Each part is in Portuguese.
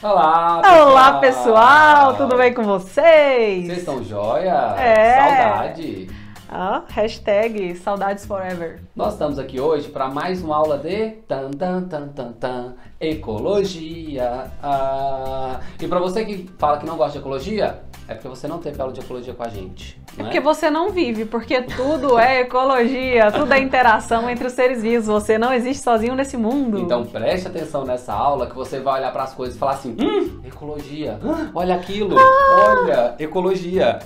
Olá, pessoal! Olá, pessoal! Tudo bem com vocês? Vocês estão jóia? É. Saudade! Ah, hashtag saudades forever. Nós estamos aqui hoje para mais uma aula de tan, tan, tan, tan, tan, ecologia. Ah, e para você que fala que não gosta de ecologia, é porque você não teve aula de ecologia com a gente. É né? porque você não vive, porque tudo é ecologia, tudo é interação entre os seres vivos. Você não existe sozinho nesse mundo. Então preste atenção nessa aula que você vai olhar para as coisas e falar assim: hum, ecologia, olha aquilo, olha, ecologia.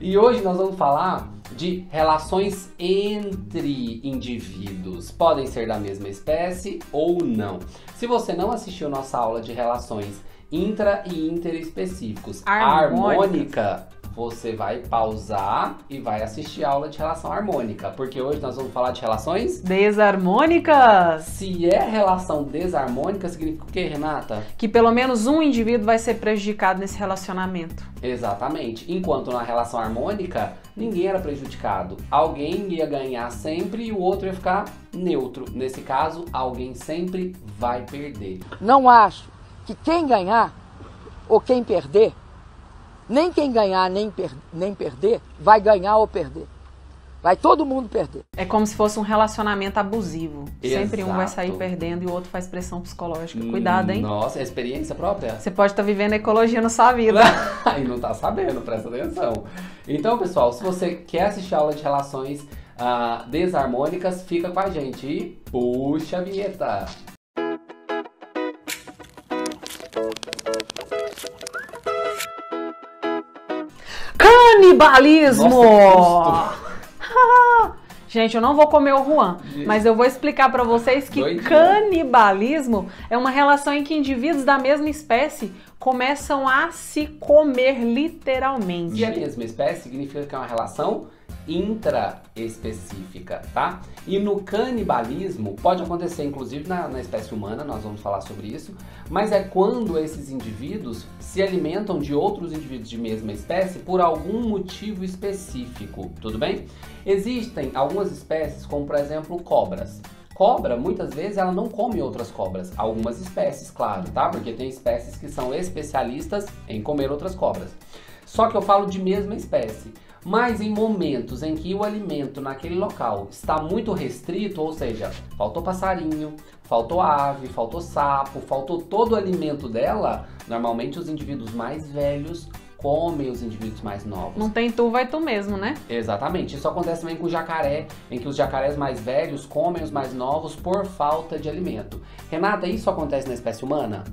E hoje nós vamos falar de relações entre indivíduos. Podem ser da mesma espécie ou não. Se você não assistiu nossa aula de relações intra e interespecíficos Harmônicas. harmônica, você vai pausar e vai assistir a aula de relação harmônica, porque hoje nós vamos falar de relações Desarmônicas! se é relação desarmônica, significa o quê, Renata? Que pelo menos um indivíduo vai ser prejudicado nesse relacionamento. Exatamente. Enquanto na relação harmônica, ninguém era prejudicado. Alguém ia ganhar sempre e o outro ia ficar neutro. Nesse caso, alguém sempre vai perder. Não acho que quem ganhar ou quem perder, nem quem ganhar nem, per- nem perder, vai ganhar ou perder. Vai todo mundo perder. É como se fosse um relacionamento abusivo. Sempre um vai Exato. sair perdendo e o outro faz pressão psicológica. Cuidado, hein? Nossa, é experiência própria? Você pode estar vivendo ecologia na sua vida. e não tá sabendo, presta atenção. Então, pessoal, se você quer assistir a aula de relações ah, desarmônicas, fica com a gente e puxa a vinheta. Canibalismo! Nossa, Gente, eu não vou comer o Juan, mas eu vou explicar pra vocês que Doidinho. canibalismo é uma relação em que indivíduos da mesma espécie começam a se comer literalmente. E a mesma espécie significa que é uma relação intraespecífica, tá? E no canibalismo, pode acontecer inclusive na, na espécie humana, nós vamos falar sobre isso, mas é quando esses indivíduos se alimentam de outros indivíduos de mesma espécie por algum motivo específico, tudo bem? Existem algumas espécies, como por exemplo cobras. Cobra, muitas vezes, ela não come outras cobras. Algumas espécies, claro, tá? Porque tem espécies que são especialistas em comer outras cobras. Só que eu falo de mesma espécie. Mas em momentos em que o alimento naquele local está muito restrito, ou seja, faltou passarinho, faltou ave, faltou sapo, faltou todo o alimento dela, normalmente os indivíduos mais velhos comem os indivíduos mais novos. Não tem tu, vai tu mesmo, né? Exatamente. Isso acontece também com o jacaré, em que os jacarés mais velhos comem os mais novos por falta de alimento. Renata, isso acontece na espécie humana?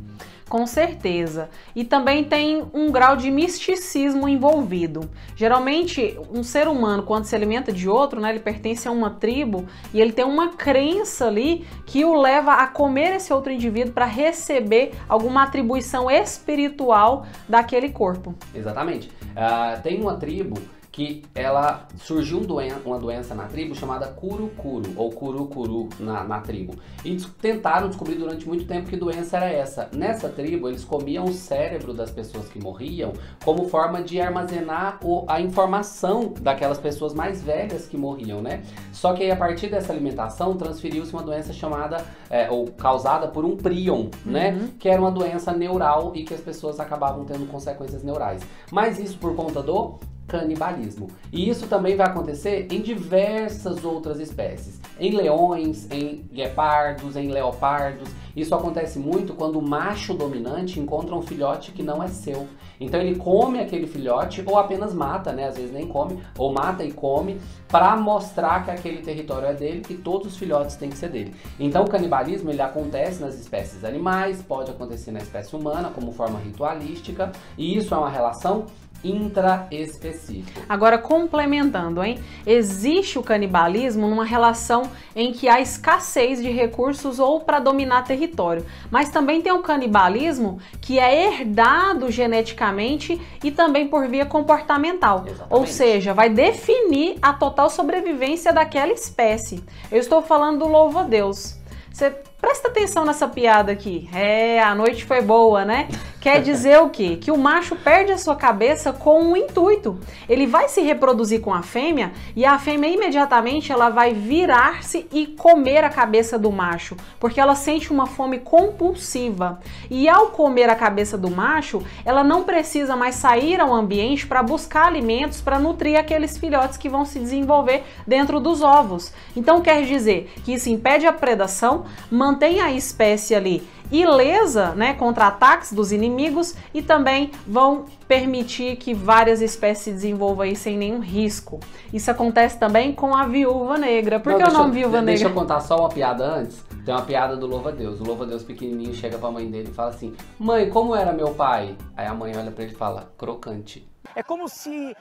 Com certeza. E também tem um grau de misticismo envolvido. Geralmente, um ser humano, quando se alimenta de outro, né, ele pertence a uma tribo e ele tem uma crença ali que o leva a comer esse outro indivíduo para receber alguma atribuição espiritual daquele corpo. Exatamente. Ah, tem uma tribo que ela surgiu um doen- uma doença na tribo chamada curukuru ou curucuru na, na tribo e tentaram descobrir durante muito tempo que doença era essa. Nessa tribo eles comiam o cérebro das pessoas que morriam como forma de armazenar o- a informação daquelas pessoas mais velhas que morriam, né? Só que aí a partir dessa alimentação transferiu-se uma doença chamada é, ou causada por um prion, né? Que era uma doença neural e que as pessoas acabavam tendo consequências neurais. Mas isso por conta do canibalismo. E isso também vai acontecer em diversas outras espécies. Em leões, em guepardos, em leopardos. Isso acontece muito quando o macho dominante encontra um filhote que não é seu. Então ele come aquele filhote ou apenas mata, né? Às vezes nem come, ou mata e come para mostrar que aquele território é dele, que todos os filhotes têm que ser dele. Então o canibalismo ele acontece nas espécies animais, pode acontecer na espécie humana como forma ritualística, e isso é uma relação intraespecífica. Agora, complementando, hein? Existe o canibalismo numa relação em que há escassez de recursos ou para dominar território. Mas também tem o canibalismo que é herdado geneticamente e também por via comportamental. Exatamente. Ou seja, vai definir a total sobrevivência daquela espécie. Eu estou falando do louvo a Deus. Você presta atenção nessa piada aqui. É, a noite foi boa, né? quer dizer o quê? Que o macho perde a sua cabeça com um intuito. Ele vai se reproduzir com a fêmea e a fêmea imediatamente ela vai virar-se e comer a cabeça do macho, porque ela sente uma fome compulsiva. E ao comer a cabeça do macho, ela não precisa mais sair ao ambiente para buscar alimentos para nutrir aqueles filhotes que vão se desenvolver dentro dos ovos. Então quer dizer que isso impede a predação, mantém a espécie ali ilesa, né, contra ataques dos inimigos e também vão permitir que várias espécies se desenvolvam aí sem nenhum risco. Isso acontece também com a viúva negra. Por Não, que o nome viúva deixa negra? Deixa eu contar só uma piada antes. Tem uma piada do Louva Deus. O Louva Deus pequenininho chega pra mãe dele e fala assim: Mãe, como era meu pai? Aí a mãe olha para ele e fala: Crocante. É como se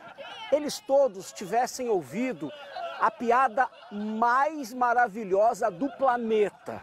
eles todos tivessem ouvido a piada mais maravilhosa do planeta.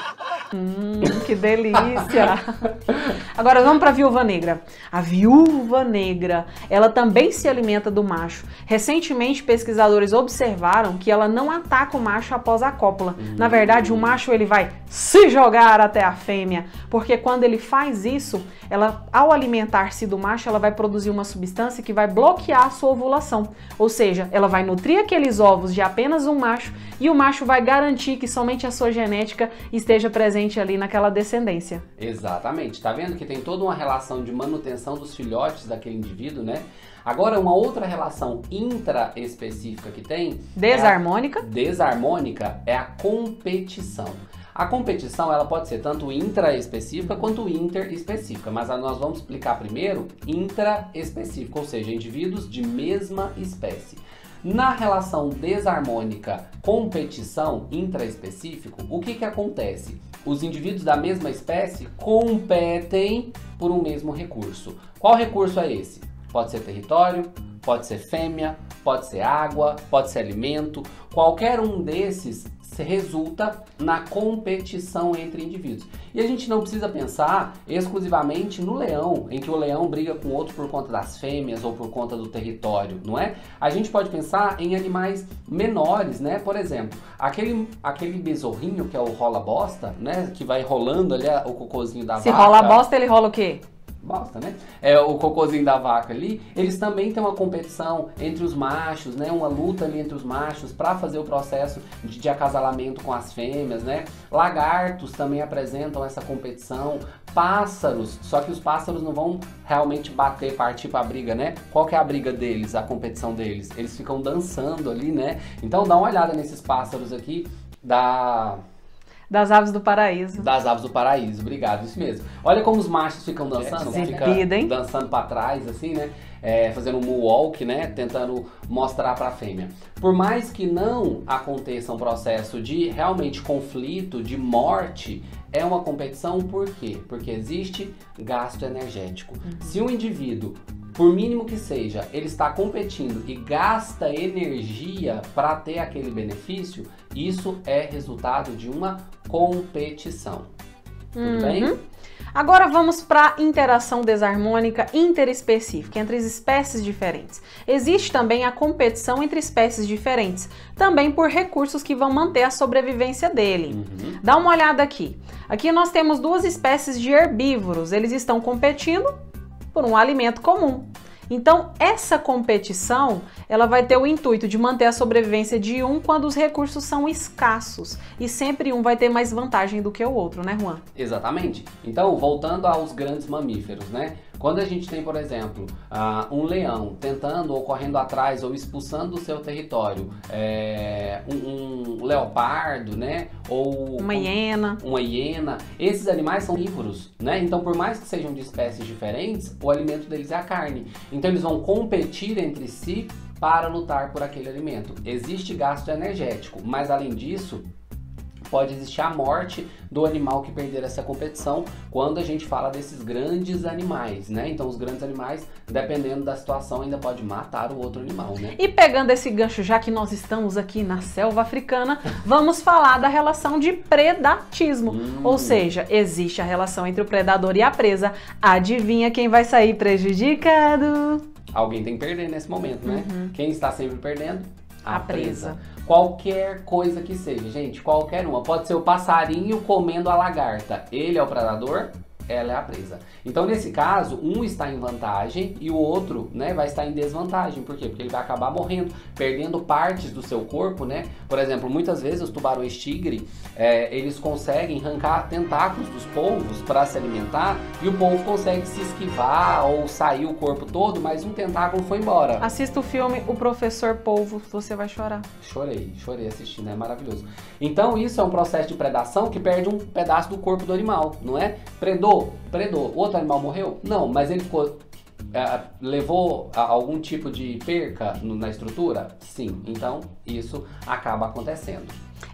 Hum, que delícia! Agora vamos para a viúva negra. A viúva negra, ela também se alimenta do macho. Recentemente, pesquisadores observaram que ela não ataca o macho após a cópula. Na verdade, o macho ele vai se jogar até a fêmea, porque quando ele faz isso, ela, ao alimentar-se do macho, ela vai produzir uma substância que vai bloquear a sua ovulação. Ou seja, ela vai nutrir aqueles ovos de apenas um macho e o macho vai garantir que somente a sua genética esteja presente ali naquela descendência. Exatamente. Tá vendo que tem toda uma relação de manutenção dos filhotes daquele indivíduo, né? Agora, uma outra relação intraespecífica que tem. Desarmônica? É a, desarmônica é a competição. A competição ela pode ser tanto intraespecífica quanto interespecífica, mas nós vamos explicar primeiro intraespecífica, ou seja, indivíduos de mesma espécie. Na relação desarmônica competição intraespecífico, o que, que acontece? Os indivíduos da mesma espécie competem por um mesmo recurso. Qual recurso é esse? Pode ser território, pode ser fêmea, pode ser água, pode ser alimento. Qualquer um desses resulta na competição entre indivíduos. E a gente não precisa pensar exclusivamente no leão, em que o leão briga com outro por conta das fêmeas ou por conta do território, não é? A gente pode pensar em animais menores, né? Por exemplo, aquele, aquele besorrinho que é o rola bosta, né? Que vai rolando ali o cocôzinho da Se vaca. Se rola bosta, ele rola o quê? Bosta, né? É o cocôzinho da vaca ali, eles também têm uma competição entre os machos, né? Uma luta ali entre os machos para fazer o processo de, de, acasalamento com as fêmeas, né? Lagartos também apresentam essa competição, pássaros, só que os pássaros não vão realmente bater, partir para a briga, né? Qual que é a briga deles, a competição deles? Eles ficam dançando ali, né? Então dá uma olhada nesses pássaros aqui da das aves do paraíso. Das aves do paraíso, obrigado, isso mesmo. Olha como os machos ficam dançando, fica hein? dançando para trás, assim, né? É, fazendo um moonwalk, né? Tentando mostrar para a fêmea. Por mais que não aconteça um processo de realmente conflito, de morte, é uma competição por quê? Porque existe gasto energético. Uhum. Se um indivíduo por mínimo que seja, ele está competindo e gasta energia para ter aquele benefício, isso é resultado de uma competição. Tudo uhum. bem? Agora vamos para a interação desarmônica interespecífica entre as espécies diferentes. Existe também a competição entre espécies diferentes, também por recursos que vão manter a sobrevivência dele. Uhum. Dá uma olhada aqui. Aqui nós temos duas espécies de herbívoros, eles estão competindo por um alimento comum. Então, essa competição, ela vai ter o intuito de manter a sobrevivência de um quando os recursos são escassos. E sempre um vai ter mais vantagem do que o outro, né, Juan? Exatamente. Então, voltando aos grandes mamíferos, né? Quando a gente tem, por exemplo, uh, um leão tentando ou correndo atrás ou expulsando do seu território é, um, um, leopardo, né? Ou uma hiena. Uma hiena. Esses animais são herbívoros, né? Então, por mais que sejam de espécies diferentes, o alimento deles é a carne. Então, eles vão competir entre si para lutar por aquele alimento. Existe gasto energético, mas além disso, pode existir a morte do animal que perder essa competição quando a gente fala desses grandes animais, né? Então os grandes animais, dependendo da situação, ainda pode matar o outro animal, né? E pegando esse gancho, já que nós estamos aqui na selva africana, vamos falar da relação de predatismo. Hum. Ou seja, existe a relação entre o predador e a presa. Adivinha quem vai sair prejudicado? Alguém tem que perder nesse momento, né? Uhum. Quem está sempre perdendo? A, a presa. presa. Qualquer coisa que seja, gente, qualquer uma. Pode ser o passarinho comendo a lagarta. Ele é o predador? Ela é a presa. Então, nesse caso, um está em vantagem e o outro, né, vai estar em desvantagem. Por quê? Porque ele vai acabar morrendo, perdendo partes do seu corpo, né? Por exemplo, muitas vezes os tubarões tigre, é, eles conseguem arrancar tentáculos dos polvos para se alimentar e o polvo consegue se esquivar ou sair o corpo todo, mas um tentáculo foi embora. Assista o filme O Professor Polvo, você vai chorar. Chorei, chorei assistindo, é maravilhoso. Então, isso é um processo de predação que perde um pedaço do corpo do animal, não é? Predou, predou. O outro animal morreu? Não, mas ele ficou. é, levou a algum tipo de perca no- na estrutura? Sim. Então, isso acaba acontecendo.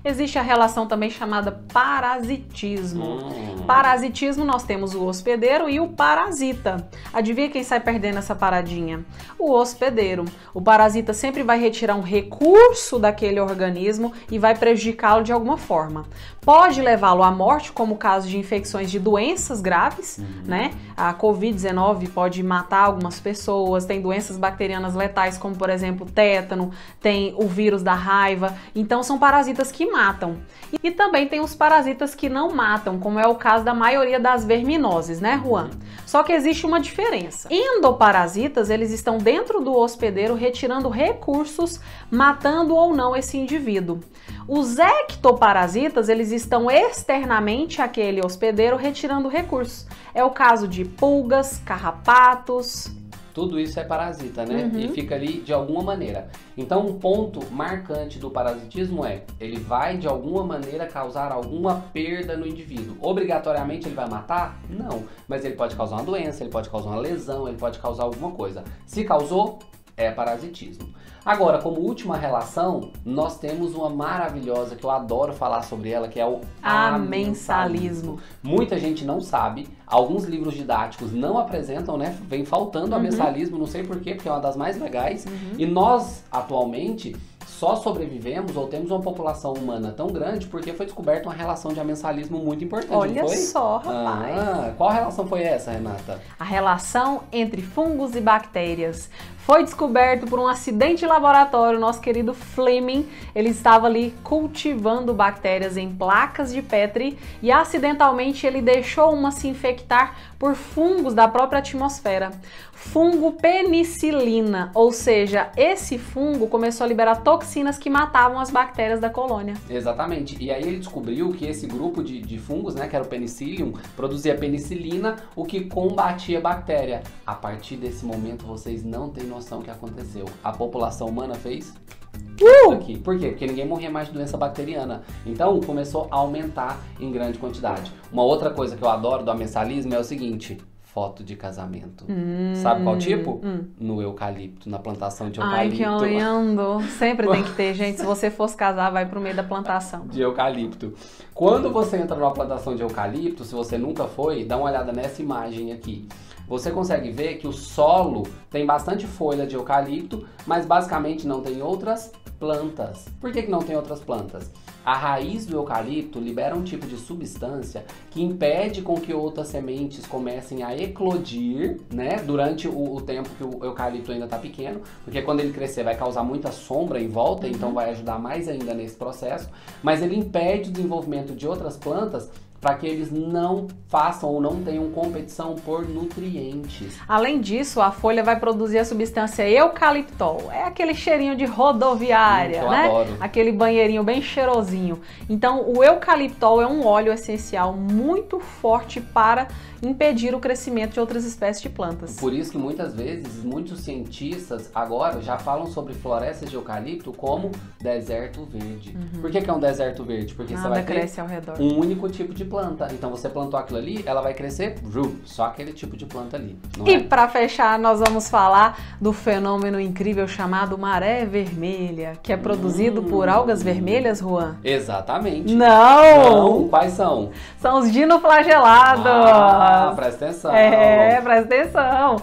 Existe a relação também chamada parasitismo. Hum. Parasitismo, nós temos o hospedeiro e o parasita. Adivinha quem sai perdendo essa paradinha? O hospedeiro. O parasita sempre vai retirar um recurso daquele organismo e vai prejudicá-lo de alguma forma. Pode levá-lo à morte, como o caso de infecções de doenças graves, né? A Covid-19 pode matar algumas pessoas, tem doenças bacterianas letais, como por exemplo tétano, tem o vírus da raiva. Então são parasitas que matam. E também tem os parasitas que não matam, como é o caso da maioria das verminoses, né, Juan? Só que existe uma diferença. Endoparasitas, eles estão dentro do hospedeiro retirando recursos, matando ou não esse indivíduo. Os ectoparasitas, eles estão externamente àquele hospedeiro retirando recursos. É o caso de pulgas, carrapatos, Tudo isso é parasita, né? Uhum. E fica ali de alguma maneira. Então, um ponto marcante do parasitismo é ele vai de alguma maneira causar alguma perda no indivíduo. Obrigatoriamente ele vai matar? Não. Mas ele pode causar uma doença, ele pode causar uma lesão, ele pode causar alguma coisa. Se causou, é parasitismo. Agora, como última relação, nós temos uma maravilhosa que eu adoro falar sobre ela, que é o amensalismo. Muita gente não sabe, alguns livros didáticos não apresentam, né? Vem faltando Uhum. amensalismo, não sei porquê, porque é uma das mais legais. E nós, atualmente, só sobrevivemos ou temos uma população humana tão grande porque foi descoberta uma relação de amensalismo muito importante, Olha não foi? só, rapaz. Ah, qual relação foi essa, Renata? A relação entre fungos e bactérias foi descoberto por um acidente de laboratório. Nosso querido Fleming, ele estava ali cultivando bactérias em placas de Petri e acidentalmente ele deixou uma se infectar por fungos da própria atmosfera. Fungo penicilina, ou seja, esse fungo começou a liberar toxinas que matavam as bactérias da colônia. Exatamente. E aí ele descobriu que esse grupo de, de fungos, né, que era o penicillium, produzia penicilina, o que combatia a bactéria. A partir desse momento, vocês não têm noção o que aconteceu. A população humana fez isso aqui. Por quê? Porque ninguém morria mais de doença bacteriana. Então começou a aumentar em grande quantidade. Uma outra coisa que eu adoro do amensalismo é o seguinte. Foto de casamento. Sabe qual tipo? No eucalipto, na plantação de Hum, Ai, eucalipto. que lindo! Sempre tem que ter, gente. Se você fosse casar, vai pro meio da plantação. de eucalipto. Quando você entra numa plantação de eucalipto, se você nunca foi, dá uma olhada nessa imagem aqui. Você consegue ver que o solo tem bastante folha de eucalipto, mas basicamente não tem outras plantas. Por que, que não tem outras plantas? A raiz do eucalipto libera um tipo de substância que impede com que outras sementes comecem a eclodir, né? Durante o, o tempo que o eucalipto ainda está pequeno, porque quando ele crescer vai causar muita sombra em volta, então vai ajudar mais ainda nesse processo. Mas ele impede o desenvolvimento de outras plantas para que eles não façam ou não tenham competição por nutrientes. Além disso, a folha vai produzir a substância eucaliptol. É aquele cheirinho de rodoviária, Hum, né? adoro. Aquele banheirinho bem cheirosinho. Então, o eucaliptol é um óleo essencial muito forte para impedir o crescimento de outras espécies de plantas. Por isso que muitas vezes muitos cientistas agora já falam sobre florestas de eucalipto como deserto verde. Por que, que é um deserto verde? Porque você Uhum. Nada vai ter cresce ao redor. um único tipo de planta. Então você plantou aquilo ali, ela vai crescer, só aquele tipo de planta ali. E é? para fechar, nós vamos falar do fenômeno incrível chamado maré vermelha, que é produzido Hum. por algas vermelhas, Juan. Exatamente. Não! Não, quais são? São os dinoflagelados! Ah, presta atenção. É, presta atenção.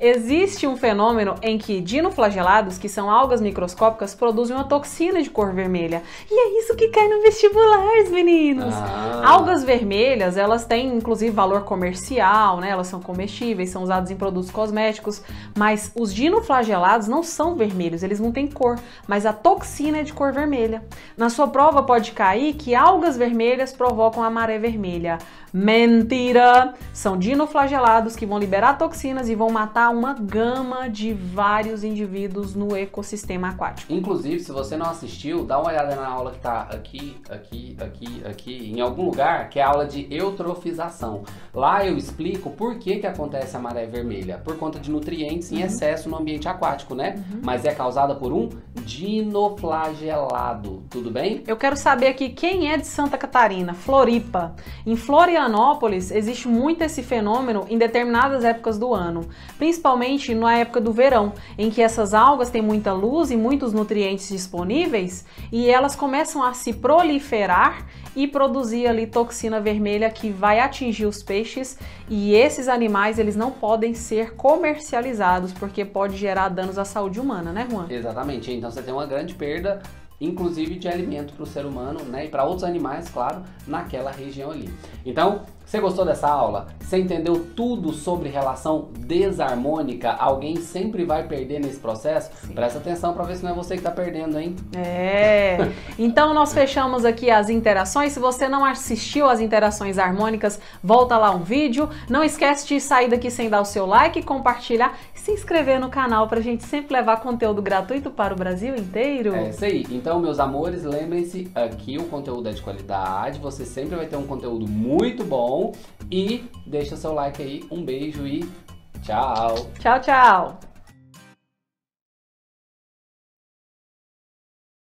Existe um fenômeno em que dinoflagelados, que são algas microscópicas, produzem uma toxina de cor vermelha. E é isso que cai no vestibular, meninos. Ah. Algas vermelhas, elas têm inclusive valor comercial, né? Elas são comestíveis, são usadas em produtos cosméticos, mas os dinoflagelados não são vermelhos, eles não têm cor, mas a toxina é de cor vermelha. Na sua prova pode cair que algas vermelhas provocam a maré vermelha. Mentira! São dinoflagelados que vão liberar toxinas e vão matar uma gama de vários indivíduos no ecossistema aquático. Inclusive, se você não assistiu, dá uma olhada na aula que tá aqui, aqui, aqui, aqui, em algum lugar, que é a aula de eutrofização. Lá eu explico por que, que acontece a maré vermelha. Por conta de nutrientes em excesso no ambiente aquático, né? Mas é causada por um dinoflagelado. Tudo bem? Eu quero saber aqui quem é de Santa Catarina, Floripa. Em Florianópolis existe muito esse fenômeno em determinadas épocas do ano, principalmente na época do verão, em que essas algas têm muita luz e muitos nutrientes disponíveis e elas começam a se proliferar e produzir ali toxina vermelha que vai atingir os peixes e esses animais eles não podem ser comercializados porque pode gerar danos à saúde humana, né, Juan? Exatamente. Então você tem uma grande perda, inclusive de alimento para o ser humano, né? E para outros animais, claro, naquela região ali. Então, você gostou dessa aula? Você entendeu tudo sobre relação desarmônica? Alguém sempre vai perder nesse processo? Presta atenção para ver se não é você que está perdendo, hein? É. Então nós fechamos aqui as interações. Se você não assistiu às interações harmônicas, volta lá um vídeo. Não esquece de sair daqui sem dar o seu like, compartilhar, e se inscrever no canal para a gente sempre levar conteúdo gratuito para o Brasil inteiro. É isso aí. Então, meus amores, lembrem-se, aqui o conteúdo é de qualidade, você sempre vai ter um conteúdo muito e deixa seu like aí. Um beijo e tchau! Tchau, tchau.